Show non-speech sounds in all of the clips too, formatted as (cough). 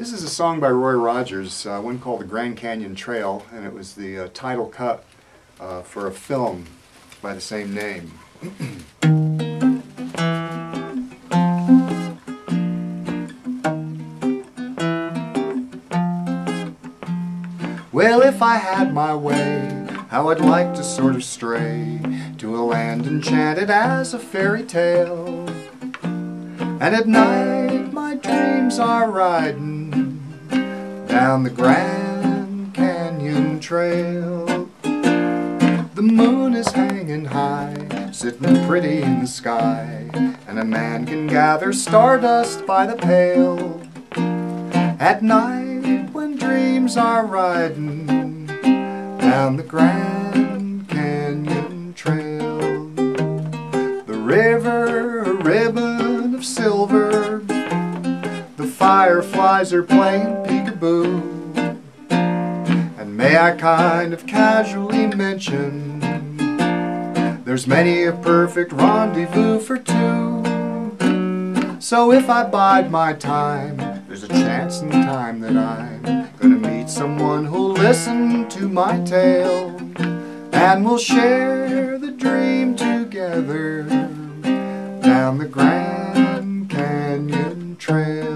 This is a song by Roy Rogers, uh, one called The Grand Canyon Trail, and it was the uh, title cut uh, for a film by the same name. (clears throat) well, if I had my way, how I'd like to sort of stray to a land enchanted as a fairy tale. And at night my dreams are riding down the Grand Canyon Trail. The moon is hanging high, sitting pretty in the sky, and a man can gather stardust by the pail. At night when dreams are riding down the Grand of silver, the fireflies are playing peekaboo. And may I kind of casually mention there's many a perfect rendezvous for two. So if I bide my time, there's a chance in time that I'm gonna meet someone who'll listen to my tale and we'll share the dream together down the Grand Trail.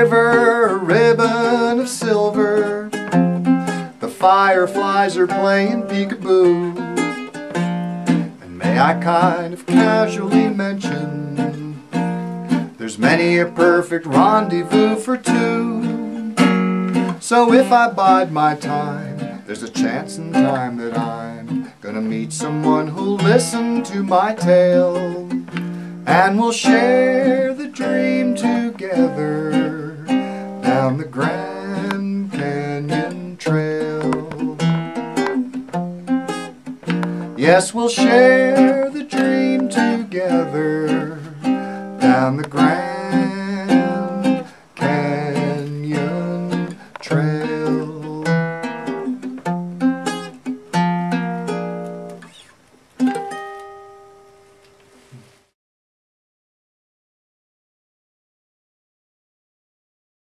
River, a ribbon of silver. The fireflies are playing peekaboo. And may I kind of casually mention there's many a perfect rendezvous for two. So if I bide my time, there's a chance in time that I'm gonna meet someone who'll listen to my tale. And we'll share the dream together down the Grand Canyon Trail. Yes, we'll share the dream together down the Grand